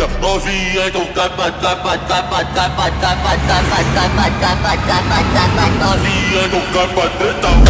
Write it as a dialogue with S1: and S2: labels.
S1: novinha, novinha, então tapa, tapa, tapa, tapa, tapa, tapa, tapa, tapa, tapa, tapa, novinha, então tapa, tapa,